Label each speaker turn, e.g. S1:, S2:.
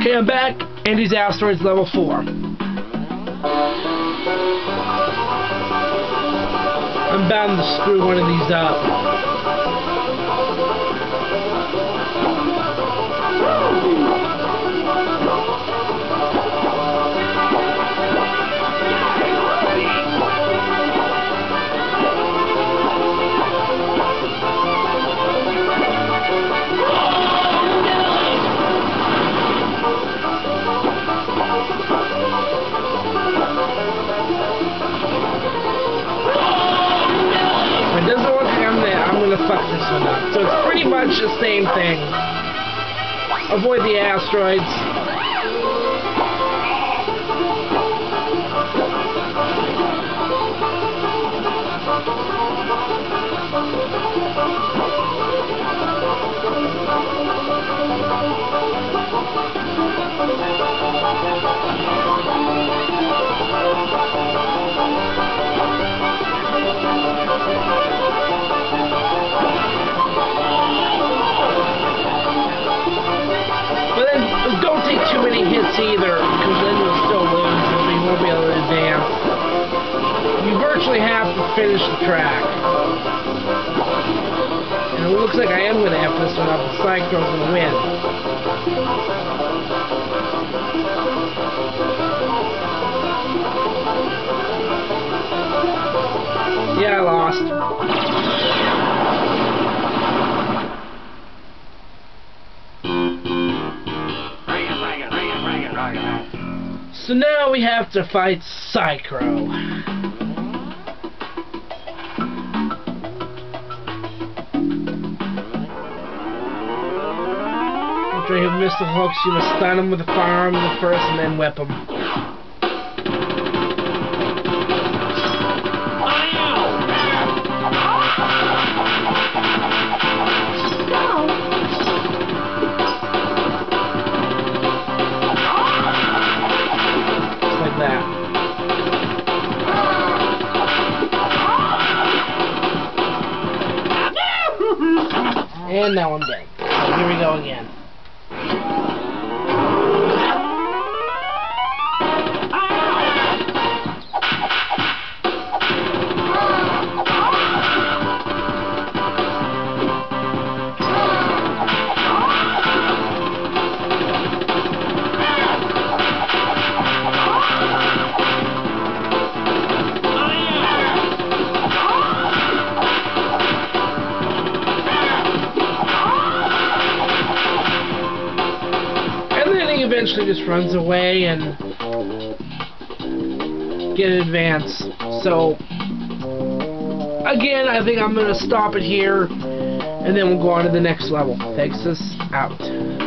S1: Okay, I'm back. Andy's Asteroids level 4. I'm bound to screw one of these up. I'm gonna fuck this one up. So it's pretty much the same thing. Avoid the asteroids. Either, because then you'll still lose and you won't be able to advance. You virtually have to finish the track. And it looks like I am going to have this one up. The Cyclone's going to win. Yeah, I lost. So now we have to fight Psycrow. After you have Mr. Hooks, you must stun him with a firearm the first and then whip him. And now I'm dead. So here we go again. Eventually just runs away and get an advance. So again, I think I'm gonna stop it here and then we'll go on to the next level. Texas out.